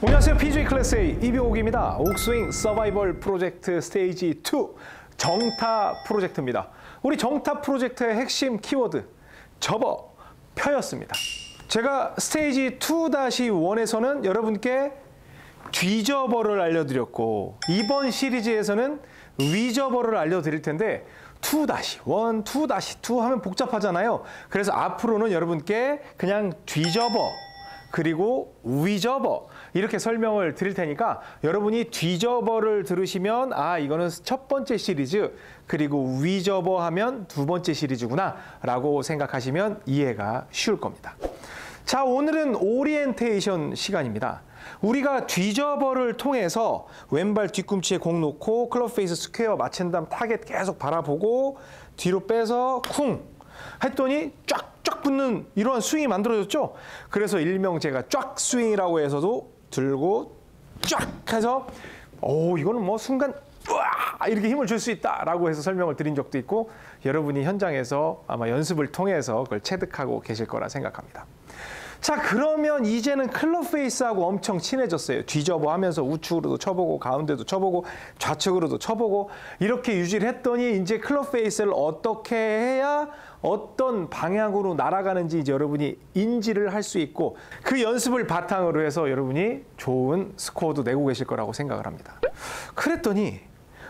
안녕하세요. PG 클래스의 이병옥입니다. 옥스윙 서바이벌 프로젝트 스테이지 2 정타 프로젝트입니다. 우리 정타 프로젝트의 핵심 키워드 접어 펴였습니다. 제가 스테이지 2-1에서는 여러분께 뒤접어를 알려드렸고 이번 시리즈에서는 위접어를 알려드릴 텐데 2-1, 2-2 하면 복잡하잖아요. 그래서 앞으로는 여러분께 그냥 뒤접어 그리고 위접어 이렇게 설명을 드릴 테니까 여러분이 뒤접어를 들으시면 아 이거는 첫 번째 시리즈 그리고 위접어 하면 두 번째 시리즈구나 라고 생각하시면 이해가 쉬울 겁니다. 자 오늘은 오리엔테이션 시간입니다. 우리가 뒤접어를 통해서 왼발 뒤꿈치에 공 놓고 클럽 페이스 square 맞힌 다음 타겟 계속 바라보고 뒤로 빼서 쿵 했더니 쫙쫙 붙는 이러한 스윙이 만들어졌죠. 그래서 일명 제가 쫙 스윙이라고 해서도 들고 쫙 해서 오 이거는 뭐 순간 이렇게 힘을 줄 수 있다라고 해서 설명을 드린 적도 있고 여러분이 현장에서 아마 연습을 통해서 그걸 체득하고 계실 거라 생각합니다. 자 그러면 이제는 클럽 페이스하고 엄청 친해졌어요. 뒤접어 하면서 우측으로도 쳐보고 가운데도 쳐보고 좌측으로도 쳐보고 이렇게 유지를 했더니 이제 클럽 페이스를 어떻게 해야 어떤 방향으로 날아가는지 이제 여러분이 인지를 할 수 있고 그 연습을 바탕으로 해서 여러분이 좋은 스코어도 내고 계실 거라고 생각을 합니다. 그랬더니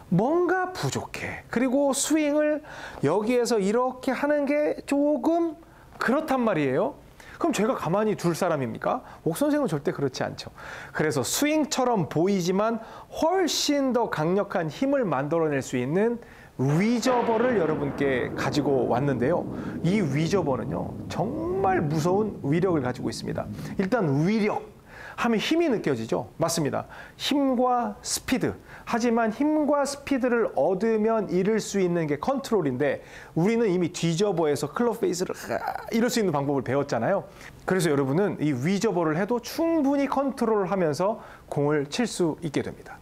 뭔가 부족해. 그리고 스윙을 여기에서 이렇게 하는 게 조금 그렇단 말이에요. 그럼 제가 가만히 둘 사람입니까? 옥 선생은 절대 그렇지 않죠. 그래서 스윙처럼 보이지만 훨씬 더 강력한 힘을 만들어낼 수 있는 위접어를 여러분께 가지고 왔는데요. 이 위접어는요, 정말 무서운 위력을 가지고 있습니다. 일단 위력. 하면 힘이 느껴지죠. 맞습니다. 힘과 스피드. 하지만 힘과 스피드를 얻으면 이룰 수 있는 게 컨트롤인데 우리는 이미 뒤접어에서 클럽 페이스를 이룰 수 있는 방법을 배웠잖아요. 그래서 여러분은 이 위저버를 해도 충분히 컨트롤을 하면서 공을 칠 수 있게 됩니다.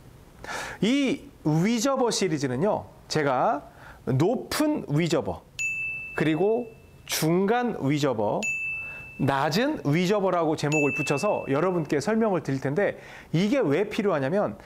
이 위저버 시리즈는요. 제가 높은 위저버 그리고 중간 위저버 낮은 위저버라고 제목을 붙여서 여러분께 설명을 드릴 텐데 이게 왜 필요하냐면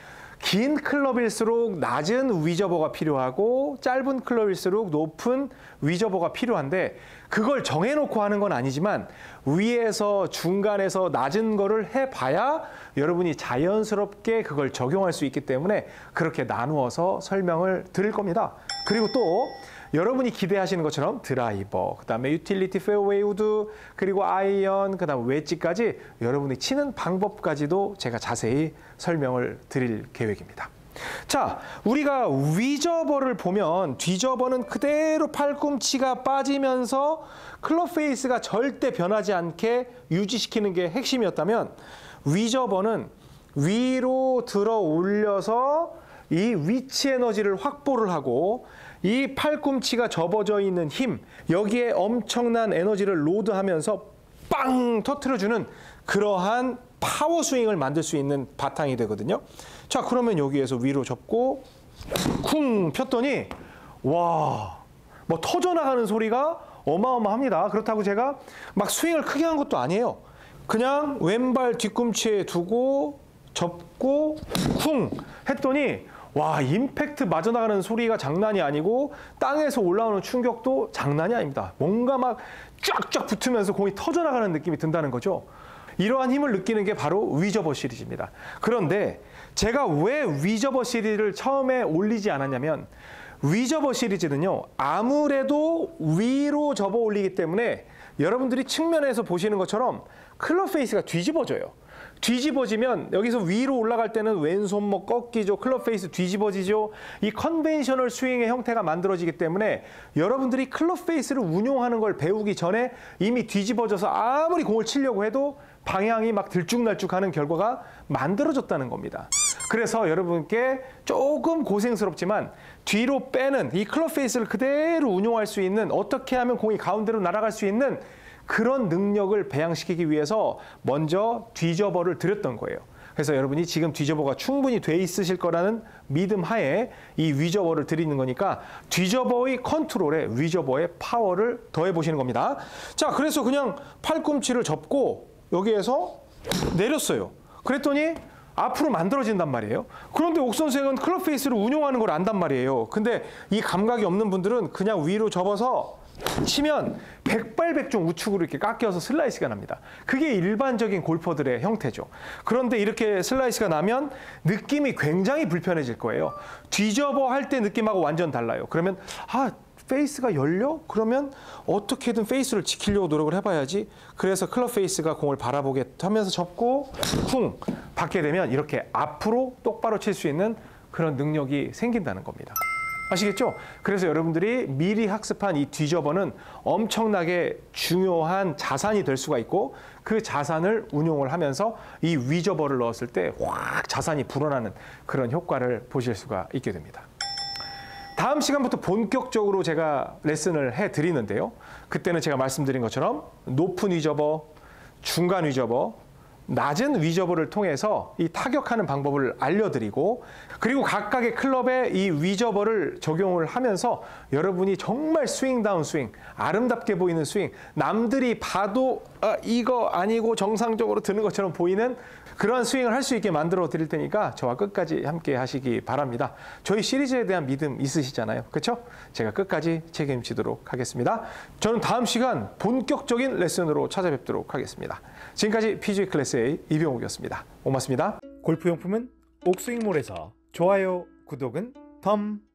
긴 클럽일수록 낮은 위저버가 필요하고 짧은 클럽일수록 높은 위접어가 필요한데 그걸 정해놓고 하는 건 아니지만 위에서 중간에서 낮은 거를 해봐야 여러분이 자연스럽게 그걸 적용할 수 있기 때문에 그렇게 나누어서 설명을 드릴 겁니다. 그리고 또 여러분이 기대하시는 것처럼 드라이버, 그다음에 유틸리티 페어웨이 우드, 그리고 아이언, 그다음 웨지까지 여러분이 치는 방법까지도 제가 자세히 설명을 드릴 계획입니다. 자, 우리가 위접어를 보면 뒤접어는 그대로 팔꿈치가 빠지면서 클럽 페이스가 절대 변하지 않게 유지시키는 게 핵심이었다면 위접어는 위로 들어 올려서 이 위치 에너지를 확보를 하고 이 팔꿈치가 접어져 있는 힘 여기에 엄청난 에너지를 load하면서 빵 터트려주는 그러한 파워 스윙을 만들 수 있는 바탕이 되거든요. 자 그러면 여기에서 위로 접고 쿵 폈더니 와 뭐 터져나가는 소리가 어마어마합니다. 그렇다고 제가 막 스윙을 크게 한 것도 아니에요. 그냥 왼발 뒤꿈치에 두고 접고 쿵 했더니 와 임팩트 맞아나가는 소리가 장난이 아니고 땅에서 올라오는 충격도 장난이 아닙니다. 뭔가 막 쫙쫙 붙으면서 공이 터져나가는 느낌이 든다는 거죠. 이러한 힘을 느끼는 게 바로 위접어 시리즈입니다. 그런데 제가 왜 위접어 시리즈를 처음에 올리지 않았냐면 위접어 시리즈는요 아무래도 위로 접어 올리기 때문에 여러분들이 측면에서 보시는 것처럼 클럽 페이스가 뒤집어져요. 뒤집어지면 여기서 위로 올라갈 때는 왼손목 꺾이죠. 클럽 페이스 뒤집어지죠. 이 conventional 스윙의 형태가 만들어지기 때문에 여러분들이 클럽 페이스를 운용하는 걸 배우기 전에 이미 뒤집어져서 아무리 공을 치려고 해도 방향이 막 들쭉날쭉하는 결과가 만들어졌다는 겁니다. 그래서 여러분께 조금 고생스럽지만 뒤로 빼는 이 클럽 페이스를 그대로 운용할 수 있는 어떻게 하면 공이 가운데로 날아갈 수 있는 그런 능력을 배양시키기 위해서 먼저 뒤접어를 드렸던 거예요. 그래서 여러분이 지금 뒤접어가 충분히 돼 있으실 거라는 믿음 하에 이 위저버를 드리는 거니까 뒤접어의 컨트롤에 위접어의 파워를 더해 보시는 겁니다. 자, 그래서 그냥 팔꿈치를 접고 여기에서 내렸어요. 그랬더니 앞으로 만들어진단 말이에요. 그런데 옥 선생은 클럽 페이스를 운용하는 걸 안단 말이에요. 근데 이 감각이 없는 분들은 그냥 위로 접어서 치면 백발백중 우측으로 이렇게 깎여서 슬라이스가 납니다. 그게 일반적인 골퍼들의 형태죠. 그런데 이렇게 슬라이스가 나면 느낌이 굉장히 불편해질 거예요. 뒤접어 할때 느낌하고 완전 달라요. 그러면 아 페이스가 열려? 그러면 어떻게든 페이스를 지키려고 노력을 해봐야지. 그래서 클럽 페이스가 공을 바라보게 하면서 접고 쿵 받게 되면 이렇게 앞으로 똑바로 칠 수 있는 그런 능력이 생긴다는 겁니다. 아시겠죠? 그래서 여러분들이 미리 학습한 이 뒤접어는 엄청나게 중요한 자산이 될 수가 있고 그 자산을 운용을 하면서 이 위접어를 넣었을 때 확 자산이 불어나는 그런 효과를 보실 수가 있게 됩니다. 다음 시간부터 본격적으로 제가 레슨을 해 드리는데요. 그때는 제가 말씀드린 것처럼 높은 위접어, 중간 위접어, 낮은 위접어를 통해서 이 타격하는 방법을 알려드리고 그리고 각각의 클럽에 이 위접어를 적용을 하면서 여러분이 정말 스윙 다운 스윙, 아름답게 보이는 스윙, 남들이 봐도 아, 이거 아니고 정상적으로 드는 것처럼 보이는 그러한 스윙을 할 수 있게 만들어 드릴 테니까 저와 끝까지 함께 하시기 바랍니다. 저희 시리즈에 대한 믿음 있으시잖아요. 그렇죠? 제가 끝까지 책임지도록 하겠습니다. 저는 다음 시간 본격적인 레슨으로 찾아뵙도록 하겠습니다. 지금까지 PG 클래스의 이병욱이었습니다. 고맙습니다. 골프용품은 옥스윙몰에서 좋아요, 구독은 덤.